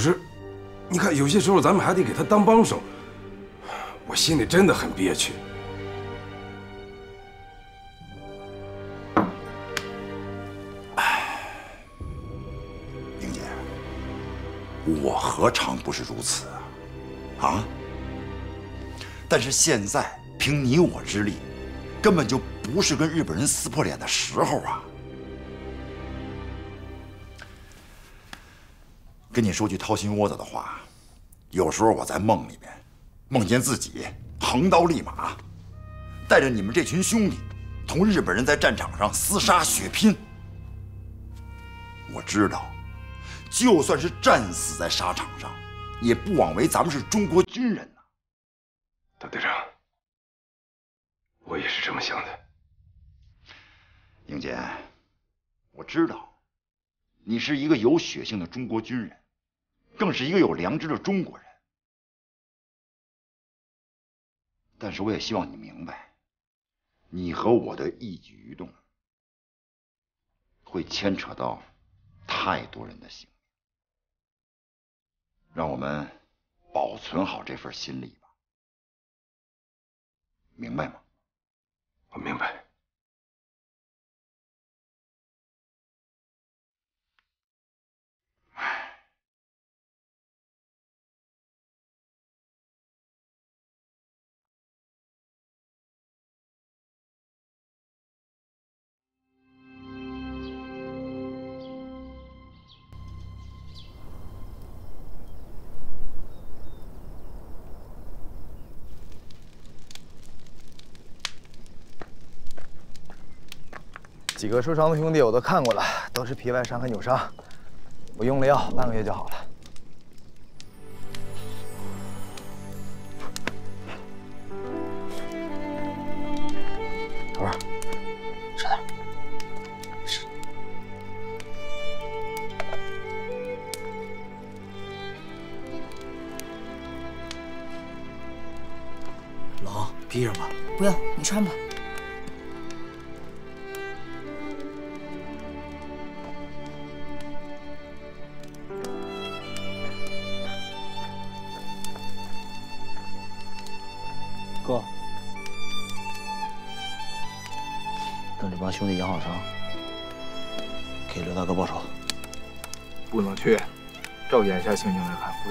可是，你看有些时候咱们还得给他当帮手，我心里真的很憋屈。英姐，我何尝不是如此啊？啊！但是现在凭你我之力，根本就不是跟日本人撕破脸的时候啊！跟你说句掏心窝子的话，有时候我在梦里面，梦见自己横刀立马，带着你们这群兄弟，同日本人在战场上厮杀血拼。我知道，就算是战死在沙场上，也不枉为咱们是中国军人呐。大队长，我也是这么想的。英杰，我知道，你是一个有血性的中国军人。更是一个有良知的中国人，但是我也希望你明白，你和我的一举一动会牵扯到太多人的性命，让我们保存好这份心力吧，明白吗？我明白。几个受伤的兄弟我都看过了，都是皮外伤和扭伤，我用了药，半个月就好了。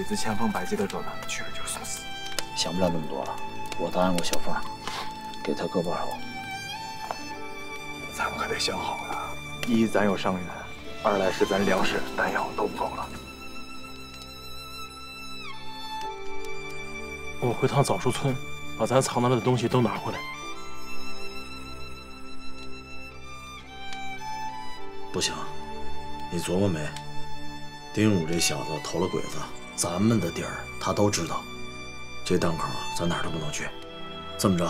子千方百计的找咱们，去了就是送死。想不了那么多了，我答应过小凤，给他哥报仇。咱们可得想好了，一咱有伤员，二来是咱粮食弹药都不够了。我回趟枣树村，把咱藏那的东西都拿回来。不行，你琢磨没？丁武这小子投了鬼子，咱们的地儿他都知道。这档口咱哪儿都不能去。这么着，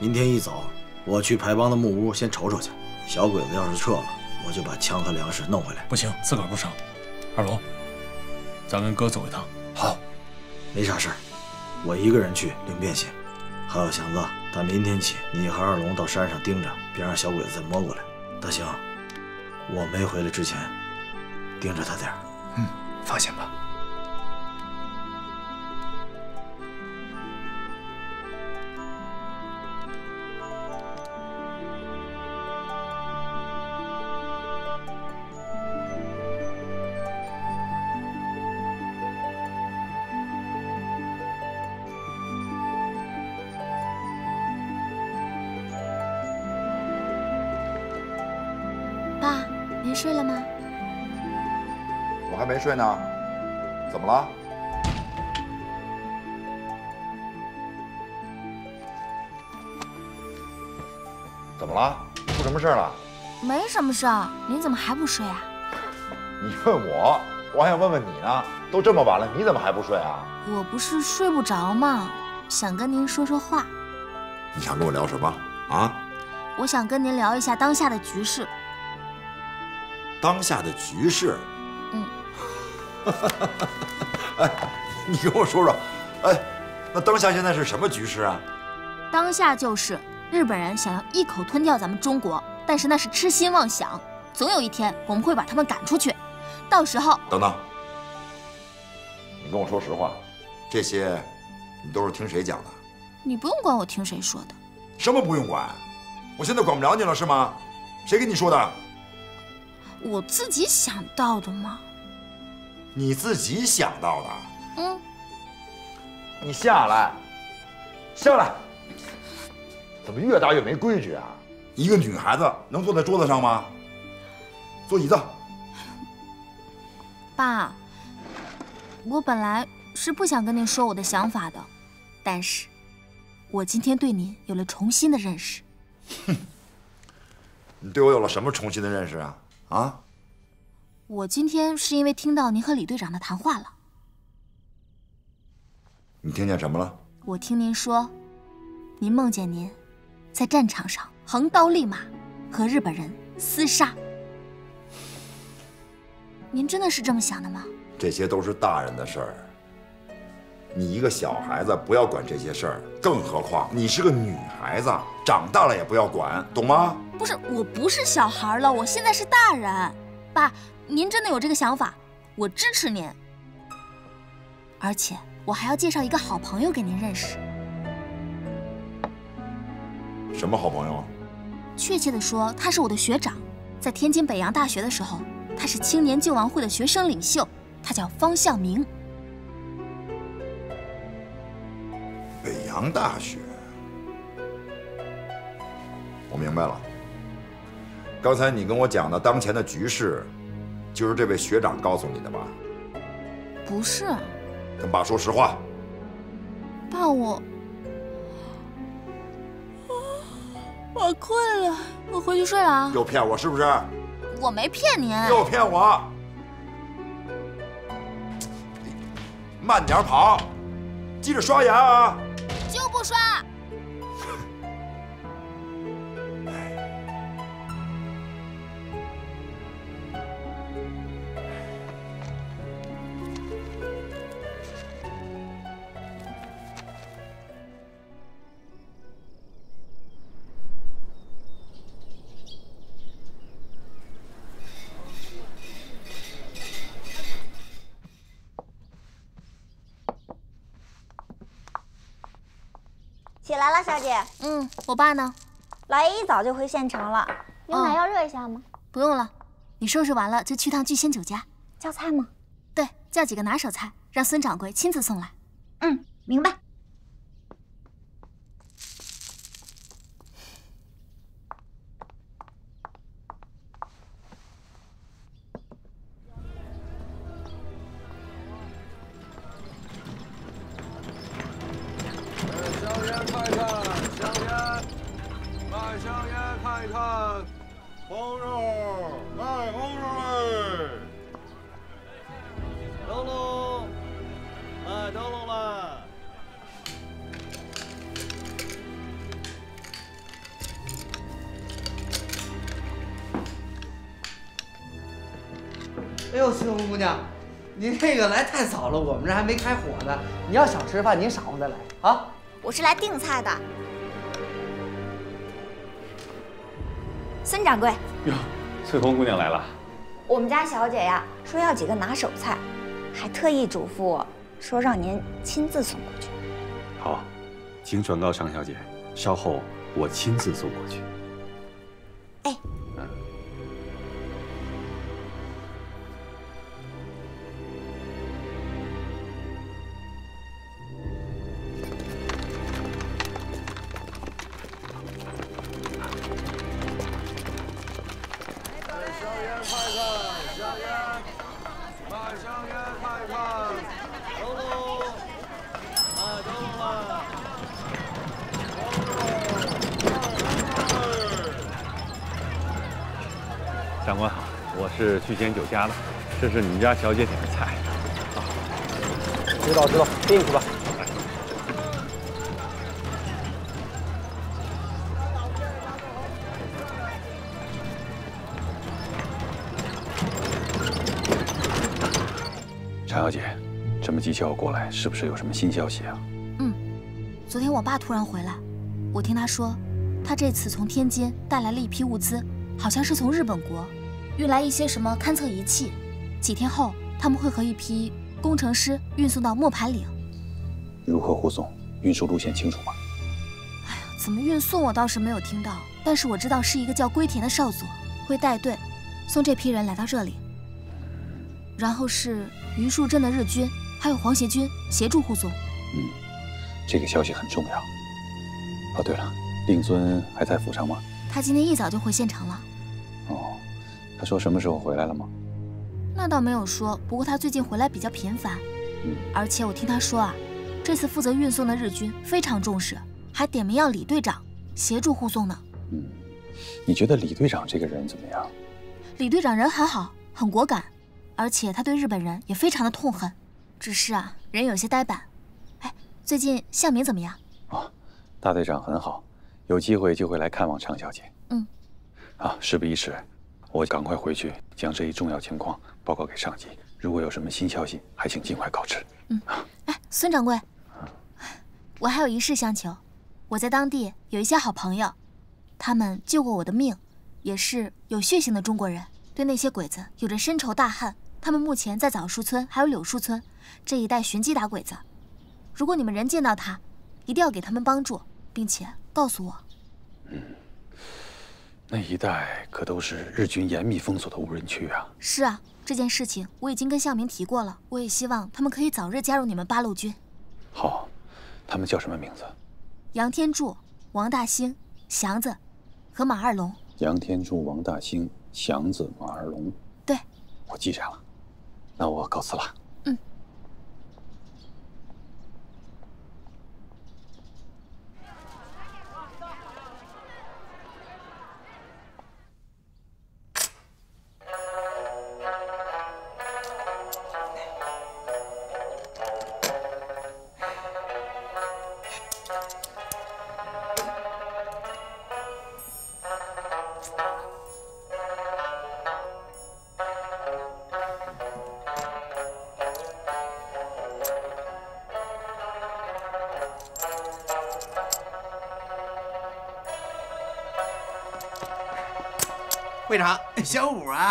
明天一早我去排帮的木屋先瞅瞅去。小鬼子要是撤了，我就把枪和粮食弄回来。不行，自个儿不成。二龙，咱跟哥走一趟。好，没啥事儿，我一个人去领便行。还有祥子，打明天起，你和二龙到山上盯着，别让小鬼子再摸过来。大兴。我没回来之前，盯着他点儿。嗯，放心吧。睡呢，怎么了？怎么了？出什么事了？没什么事儿，您怎么还不睡啊？你问我，我还想问问你呢。都这么晚了，你怎么还不睡啊？我不是睡不着吗？想跟您说说话。你想跟我聊什么啊？我想跟您聊一下当下的局势。当下的局势，嗯，哎，你给我说说，哎，那当下现在是什么局势啊？当下就是日本人想要一口吞掉咱们中国，但是那是痴心妄想，总有一天我们会把他们赶出去，到时候……等等，你跟我说实话，这些你都是听谁讲的？你不用管我听谁说的。什么不用管？我现在管不了你了是吗？谁跟你说的？我自己想到的嘛。你自己想到的？嗯。你下来，下来。怎么越打越没规矩啊？一个女孩子能坐在桌子上吗？坐椅子。爸，我本来是不想跟您说我的想法的，但是，我今天对您有了重新的认识。哼，你对我有了什么重新的认识啊？啊？我今天是因为听到您和李队长的谈话了。你听见什么了？我听您说，您梦见您。在战场上横刀立马，和日本人厮杀。您真的是这么想的吗？这些都是大人的事儿，你一个小孩子不要管这些事儿，更何况你是个女孩子，长大了也不要管，懂吗？不是，我不是小孩了，我现在是大人。爸，您真的有这个想法，我支持您。而且我还要介绍一个好朋友给您认识。什么好朋友啊？确切的说，他是我的学长，在天津北洋大学的时候，他是青年救亡会的学生领袖，他叫方向明。北洋大学，我明白了。刚才你跟我讲的当前的局势，就是这位学长告诉你的吧？不是。跟爸说实话。爸，我。我困了，我回去睡了啊！又骗我是不是？我没骗您。又骗我！慢点跑，记着刷牙啊！就不刷。起来了，小姐。嗯，我爸呢？老爷一早就回县城了。牛奶要热一下吗？不用了，你收拾完了就去趟聚仙酒家。叫菜吗？对，叫几个拿手菜，让孙掌柜亲自送来。嗯，明白。们这还没开火呢。你要想吃饭，您晌午再来啊。我是来订菜的，孙掌柜。哟，翠红姑娘来了。我们家小姐呀，说要几个拿手菜，还特意嘱咐我说让您亲自送过去。好，请转告常小姐，稍后我亲自送过去。哎。家的，这是你们家小姐点的菜。知道知道，进去吧。常小姐，这么急叫我过来，是不是有什么新消息啊？嗯，昨天我爸突然回来，我听他说，他这次从天津带来了一批物资，好像是从日本国。运来一些什么勘测仪器，几天后他们会和一批工程师运送到磨盘岭。如何护送？运输路线清楚吗？哎呀，怎么运送我倒是没有听到，但是我知道是一个叫龟田的少佐会带队送这批人来到这里，然后是榆树镇的日军还有皇协军协助护送。嗯，这个消息很重要。哦，对了，令尊还在府上吗？他今天一早就回县城了。哦，他说什么时候回来了吗？那倒没有说，不过他最近回来比较频繁。嗯，而且我听他说啊，这次负责运送的日军非常重视，还点名要李队长协助护送呢。嗯，你觉得李队长这个人怎么样？李队长人很好，很果敢，而且他对日本人也非常的痛恨，只是啊，人有些呆板。哎，最近向明怎么样？啊，大队长很好，有机会就会来看望常小姐。嗯，啊，事不宜迟，我赶快回去将这一重要情况报告给上级。如果有什么新消息，还请尽快告知。嗯，哎，孙掌柜，我还有一事相求。我在当地有一些好朋友，他们救过我的命，也是有血性的中国人，对那些鬼子有着深仇大恨。他们目前在枣树村还有柳树村这一带寻机打鬼子。如果你们人见到他，一定要给他们帮助，并且告诉我。嗯，那一带可都是日军严密封锁的无人区啊。是啊。这件事情我已经跟向明提过了，我也希望他们可以早日加入你们八路军。好，他们叫什么名字？杨天柱、王大兴、祥子和马二龙。杨天柱、王大兴、祥子、马二龙。对，我记下了。那我告辞了。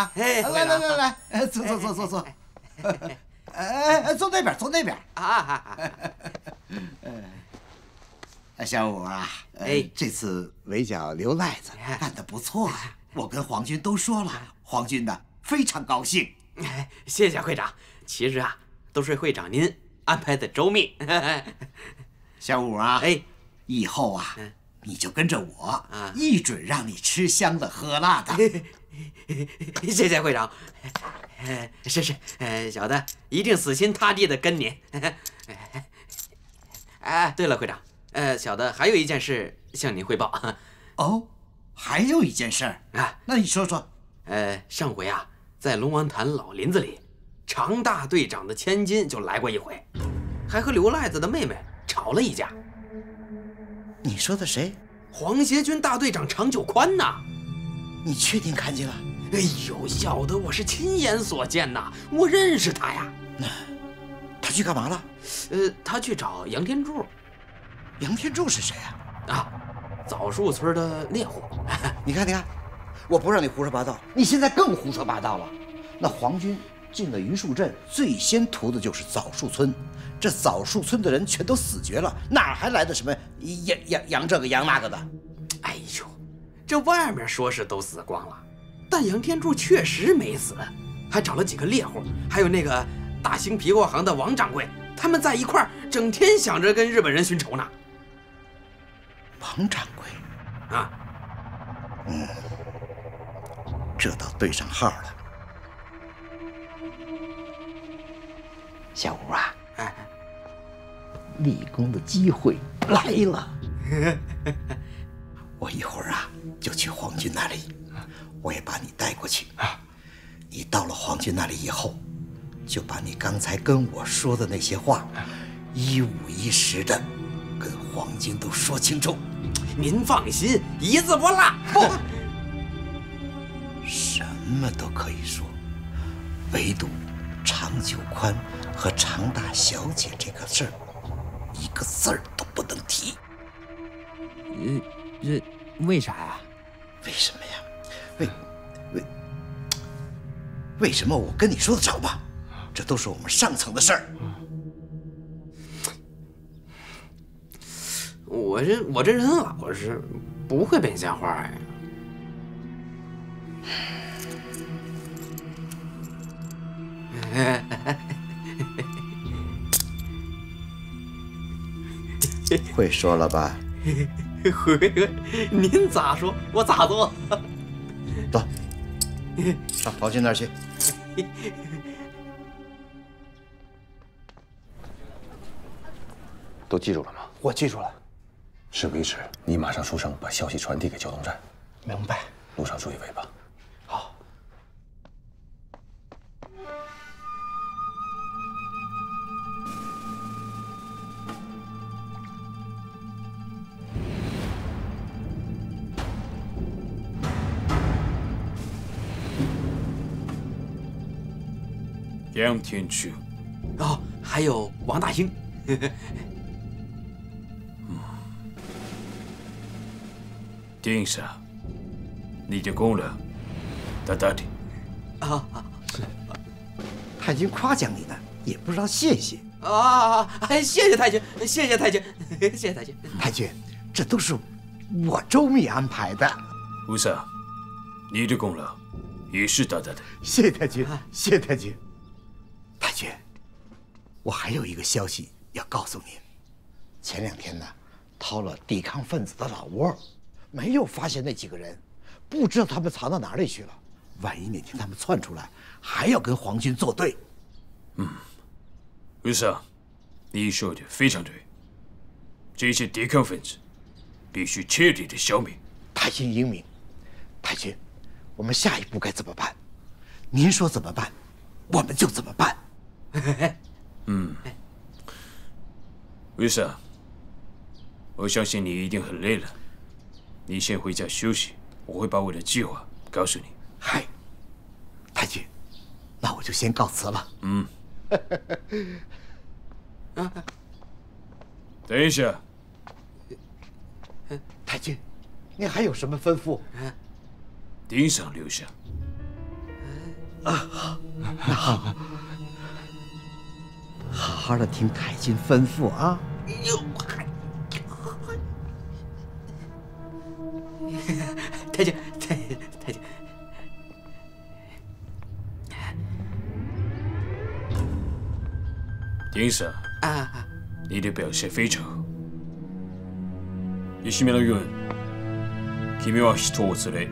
啊，来来来来，来，坐坐坐坐坐，哎哎，坐那边，坐那边。啊！哎，小五啊，哎，这次围剿刘赖子干得不错啊，我跟皇军都说了，皇军呢非常高兴。谢谢会长，其实啊，都是会长您安排的周密。小五啊，哎，以后啊。你就跟着我，一准让你吃香的喝辣的。谢谢会长，是是，小的一定死心塌地的跟您。哎，对了，会长，呃，小的还有一件事向您汇报。哦，还有一件事啊？那你说说。呃，上回啊，在龙王潭老林子里，常大队长的千金就来过一回，还和刘赖子的妹妹吵了一架。你说的谁？皇协军大队长常九宽呐！你确定看见了？哎呦，小的我是亲眼所见呐，我认识他呀。那他去干嘛了？呃，他去找杨天柱。杨天柱是谁啊？啊，枣树村的猎户。你看，你看，我不让你胡说八道，你现在更胡说八道了。那皇军进了榆树镇，最先屠的就是枣树村。这枣树村的人全都死绝了，哪还来的什么杨杨杨这个杨那个的？哎呦，这外面说是都死光了，但杨天柱确实没死，还找了几个猎户，还有那个大兴皮货行的王掌柜，他们在一块儿，整天想着跟日本人寻仇呢。王掌柜，啊，嗯，这倒对上号了。小吴啊，哎。立功的机会来了，我一会儿啊就去皇军那里，我也把你带过去。你到了皇军那里以后，就把你刚才跟我说的那些话，一五一十的跟皇军都说清楚。您放心，一字不落。不，什么都可以说，唯独常久宽和常大小姐这个事儿。一个字儿都不能提。呃，这为啥呀？为什么呀？为为为什么我跟你说的着吧？这都是我们上层的事儿。我这我这人老实，不会编瞎话呀。会说了吧？会会，您咋说，我咋做。走，到黄军那儿去。都记住了吗？我记住了。事不宜迟，你马上出城，把消息传递给交通站。明白。路上注意尾巴。杨天柱，哦，还有王大兴。丁上，你的功劳大大的。啊，太君夸奖你呢，也不知道谢谢。啊，谢谢太君，谢谢太君，谢谢太君。太君，这都是我周密安排的。吴三，你的功劳也是大大的。谢谢太君，谢谢太君。我还有一个消息要告诉您。前两天呢，掏了抵抗分子的老窝，没有发现那几个人，不知道他们藏到哪里去了。万一哪天他们窜出来，还要跟皇军作对。嗯，吴上，你说的非常对。这些抵抗分子必须彻底的消灭。太君英明，太君，我们下一步该怎么办？您说怎么办，我们就怎么办。嗯，魏上，我相信你一定很累了，你先回家休息。我会把我的计划告诉你。嗨，太君，那我就先告辞了。嗯。等一下，太君，您还有什么吩咐？丁上留下。啊，好，那好，好好的听太君吩咐啊。太君，太太君，丁上啊，你的表现非常好。西目の軍、君は人を連れ、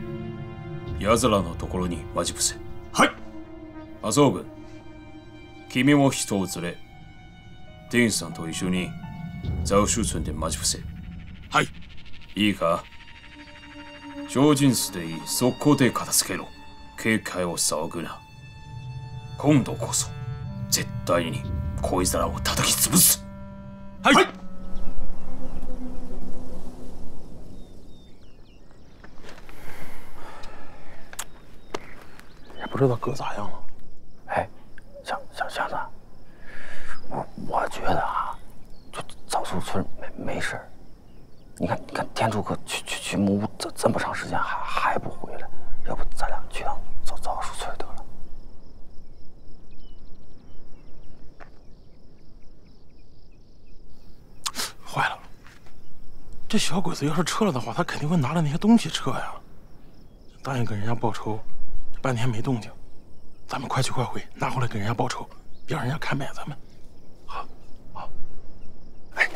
矢面のところに待ち伏せ。はい。麻生軍、君も人を連れ、 丁さんと一緒にザウシュ村で待ち伏せ。はい。いいか？超人数でいい速攻で片付けろ。警戒を騒ぐな。今度こそ、絶対に恋皿を叩き潰す。はい。はい也不知道哥咋样了。树村没没事儿。你看，你看，天柱哥去去去木屋这这么长时间还还不回来，要不咱俩去趟枣枣树村得了。坏了，这小鬼子要是撤了的话，他肯定会拿着那些东西撤呀。答应给人家报仇，半天没动静，咱们快去快回，拿回来给人家报仇，别让人家看扁咱们。好，好。哎，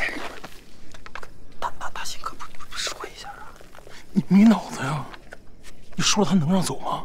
大大大兴哥不不说一下啊？你没脑子呀？你说了他能让走吗？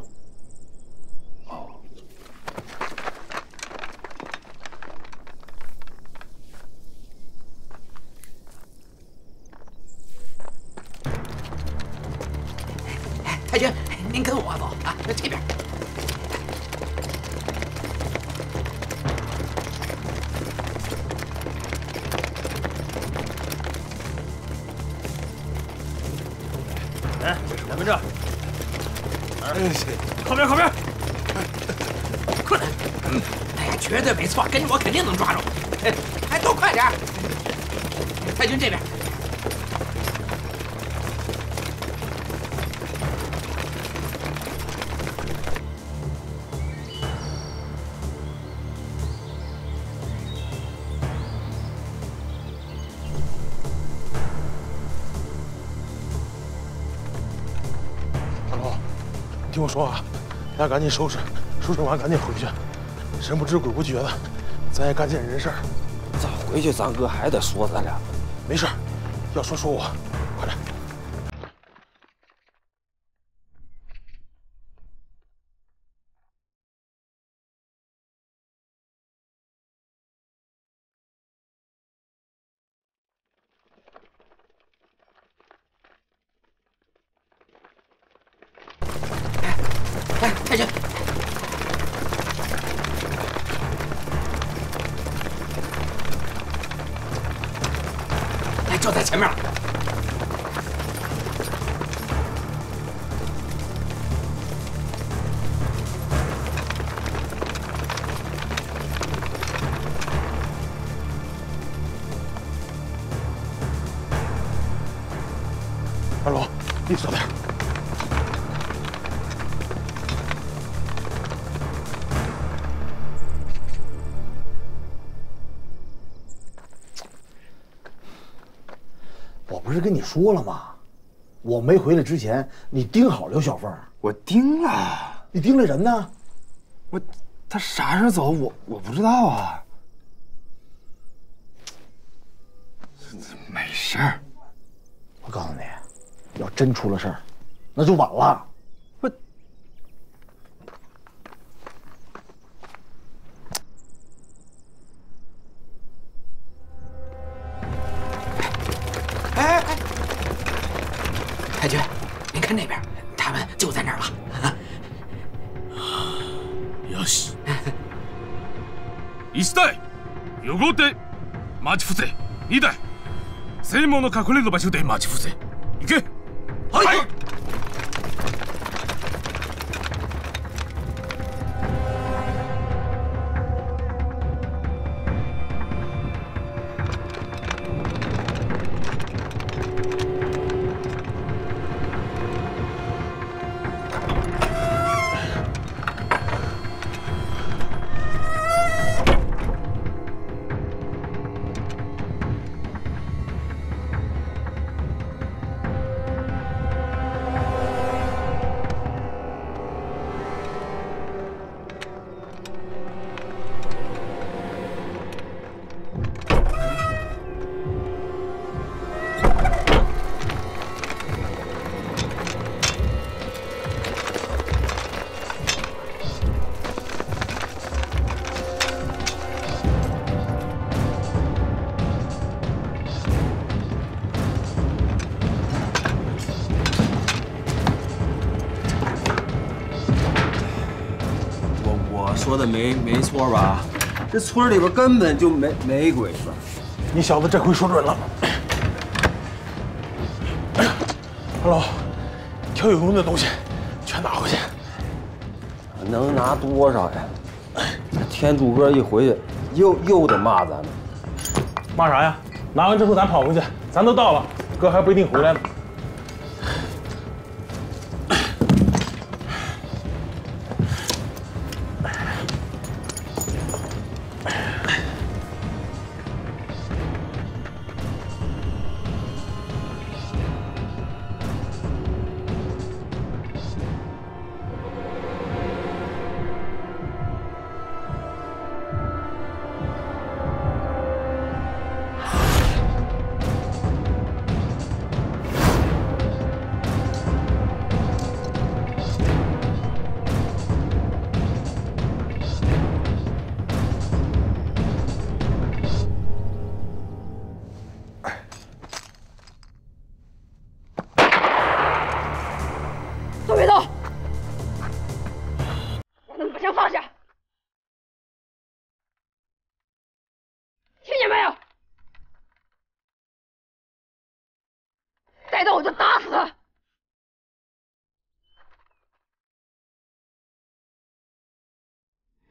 听我说啊，咱赶紧收拾，收拾完赶紧回去。神不知鬼不觉的，咱也干件人事儿。咋回去，咱哥还得说咱俩。没事儿，要说说我，说了吗？我没回来之前，你盯好刘小凤。我盯了。你盯着人呢？我，他啥时候走？我我不知道啊。没事儿。我告诉你，要真出了事儿，那就晚了。動いて、待ち伏せ。2台、正門の隠れる場所で待ち伏せ。错吧？这村里边根本就没没鬼子。你小子这回说准了。二龙，挑有用的东西全拿回去。能拿多少呀？天柱哥一回去又又得骂咱们。骂啥呀？拿完之后咱跑回去，咱都到了，哥还不一定回来呢。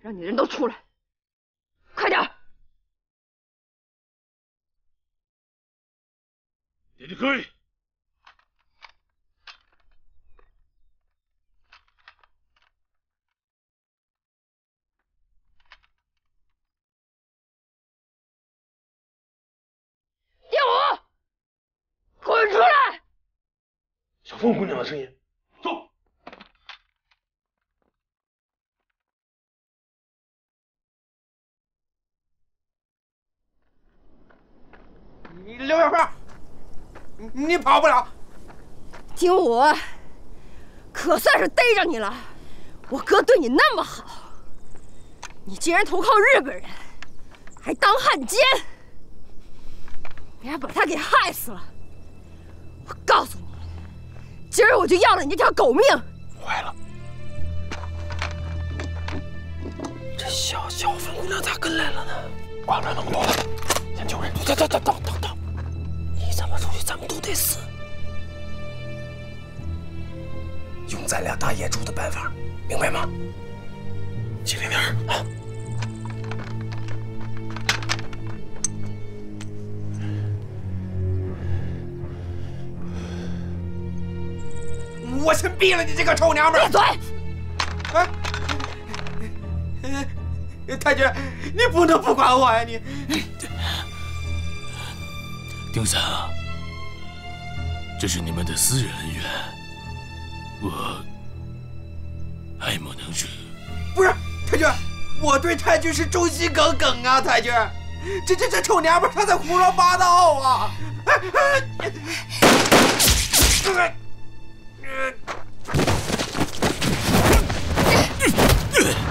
让你的人都出来，快点儿！出てこい。电武，滚出来！小凤姑娘的声音。 你你跑不了。丁武，可算是逮着你了！我哥对你那么好，你竟然投靠日本人，还当汉奸，别把他给害死了！我告诉你，今儿我就要了你这条狗命！坏了，这小小粉姑娘咋跟来了呢？管不了那么多了，先救人。等等等等等等，你怎么出去，咱们都得死。用咱俩打野猪的办法，明白吗？机灵点啊！我先毙了你这个臭娘们！闭嘴！啊！太君，你不能不管我呀！你，丁三啊，这是你们的私人恩怨，我爱莫能助。不是太君，我对太君是忠心耿耿啊！太君，这这这臭娘们她在胡说八道啊！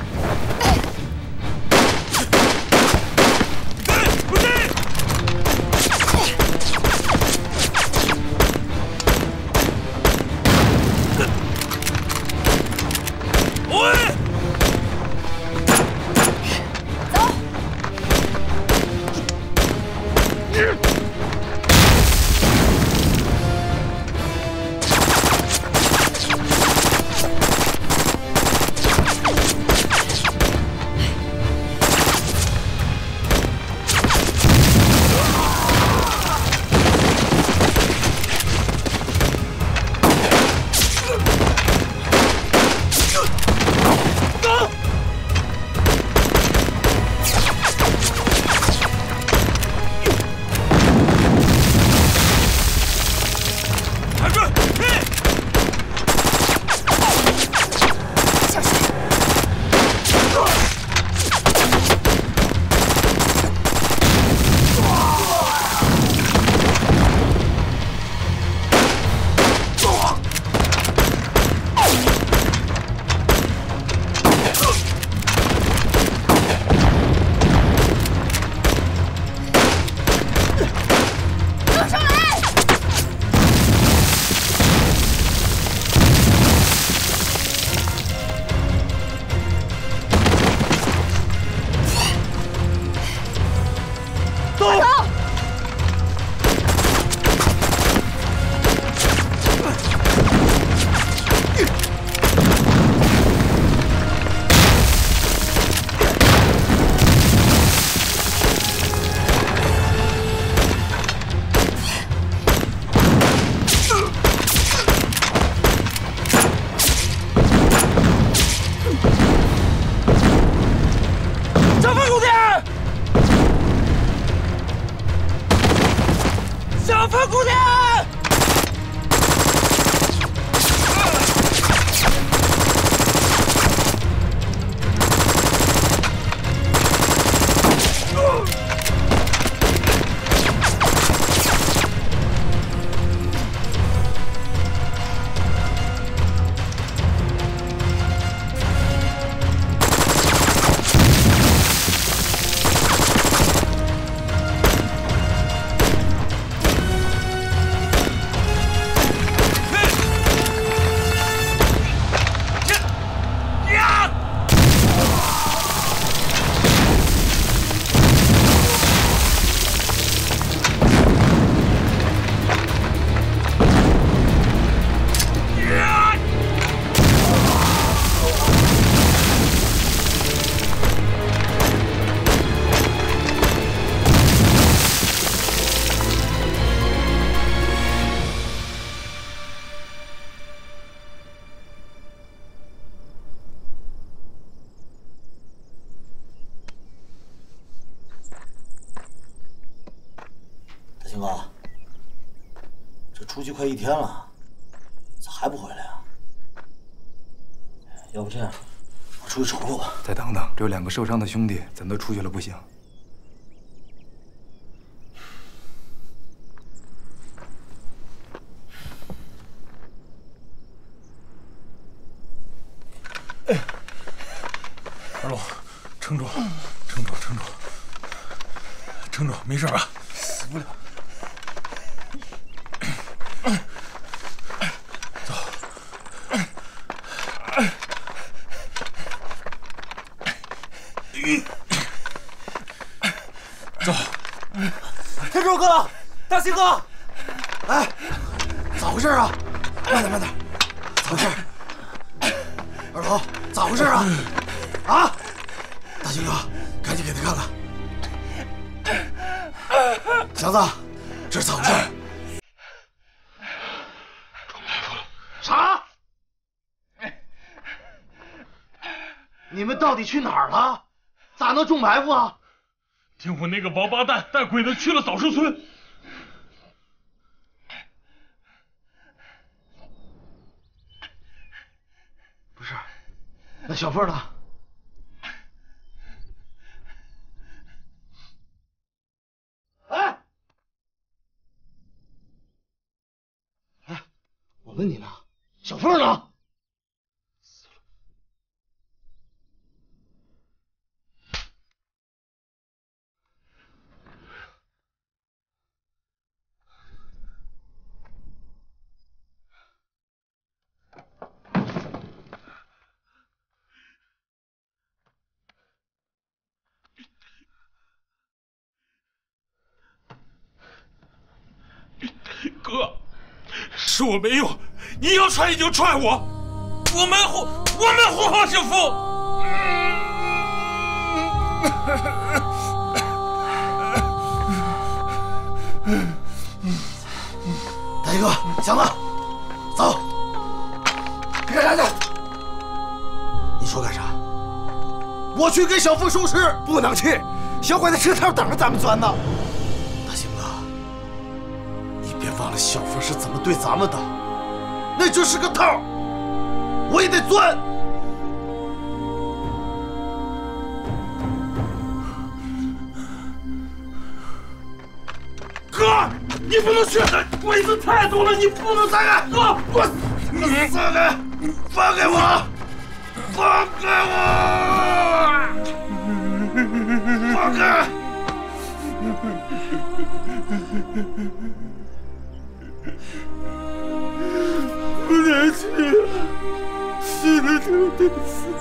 快一天了咋还不回来啊？要不这样我出去瞅瞅吧。再等等这有两个受伤的兄弟咱都出去了不行。哎二龙撑住撑住撑住撑住没事吧？死不了。哥，大兴哥，哎，咋回事啊？慢点，慢点，咋回事？二头，咋回事啊？啊！大兴哥，赶紧给他看看。祥子，这是咋回事？啥？你们到底去哪儿了？咋能中埋伏啊？听我那个王八蛋带鬼子去了枣树村。不是，那小凤呢？哎，哎，我问你呢，小凤呢？哥，是我没用，你要踹你就踹我，我们护我们护好师傅。大一哥，祥子，走。别来了！你说干啥？我去给小凤收尸。不能去，小鬼子车头等着咱们钻呢。小凤是怎么对咱们的，那就是个套，我也得钻。哥，你不能去，鬼子太多了，你不能再干。哥，我放开，放开我，放开我，放开！不能去，死了就得死。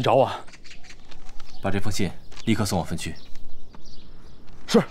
你找我？把这封信立刻送往分区。是。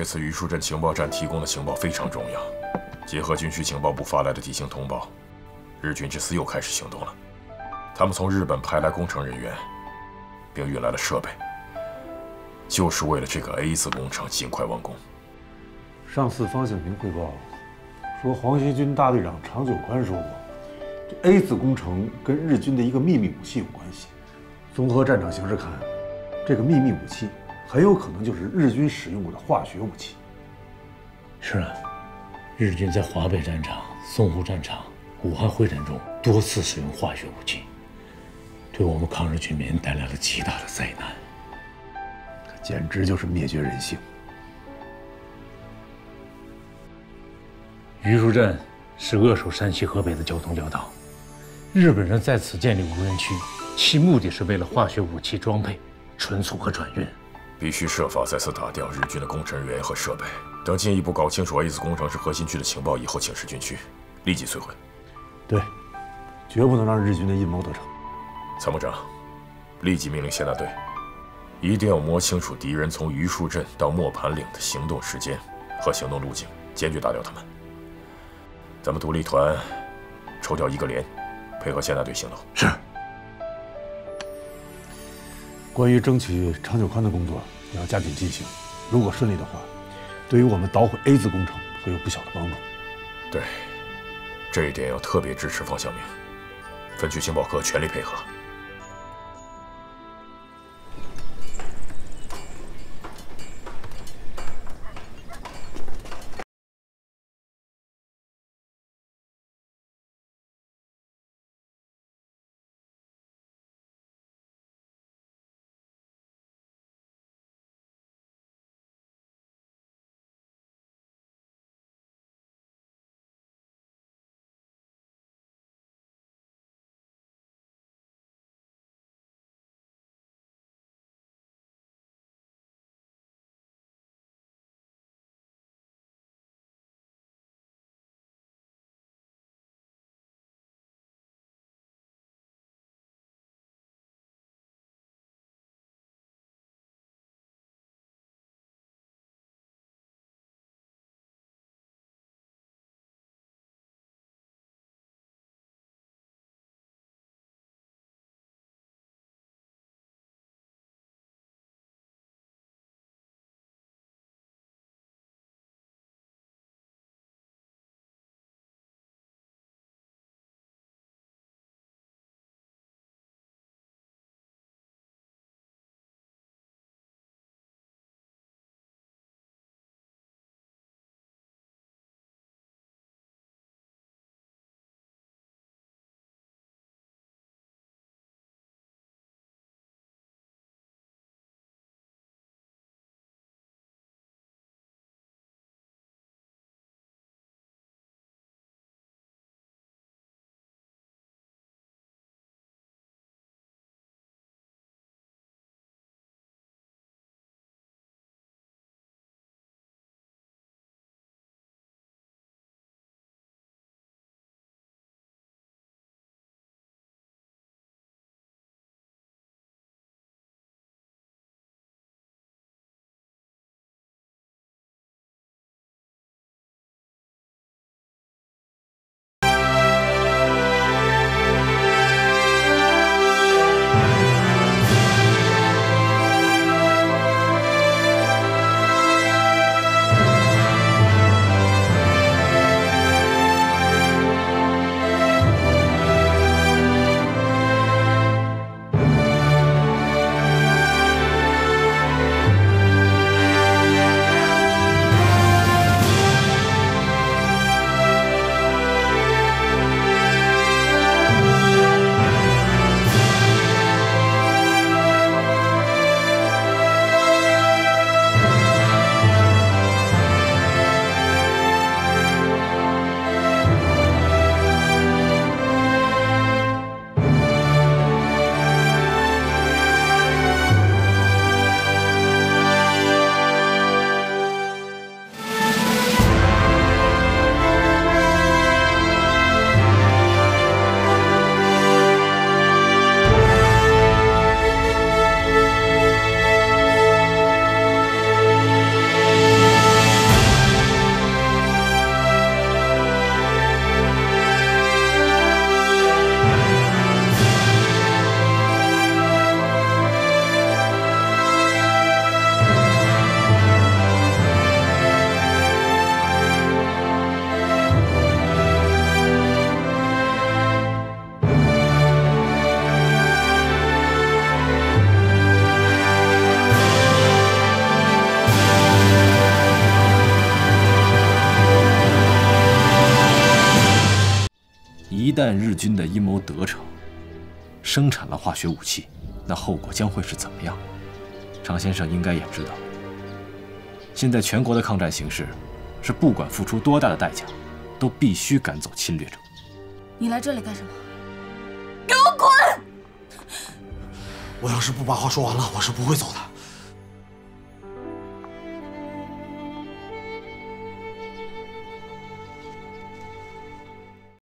这次榆树镇情报站提供的情报非常重要，结合军区情报部发来的地形通报，日军这次又开始行动了。他们从日本派来工程人员，并运来了设备，就是为了这个 A 字工程尽快完工。上次方向平汇报说，黄协军大队长常九宽说过，这 A 字工程跟日军的一个秘密武器有关系。综合战场形势看，这个秘密武器很有可能就是日军使用过的化学武器。是啊，日军在华北战场、淞沪战场、武汉会战中多次使用化学武器，对我们抗日军民带来了极大的灾难。简直就是灭绝人性。榆树镇是扼守山西、河北的交通要道，日本人在此建立无人区，其目的是为了化学武器装配、存储和转运。必须设法再次打掉日军的工程人员和设备。等进一步搞清楚 A 字工程是核心区的情报以后，请示军区，立即摧毁。对，绝不能让日军的阴谋得逞。参谋长，立即命令县大队，一定要摸清楚敌人从榆树镇到磨盘岭的行动时间和行动路径，坚决打掉他们。咱们独立团抽调一个连，配合县大队行动。是。关于争取长久宽的工作，你要加紧进行。如果顺利的话，对于我们捣毁 A 字工程会有不小的帮助。对，这一点要特别支持方向明。分区情报科全力配合。军的阴谋得逞，生产了化学武器，那后果将会是怎么样？常先生应该也知道。现在全国的抗战形势，是不管付出多大的代价，都必须赶走侵略者。你来这里干什么？给我滚！我要是不把话说完了，我是不会走的。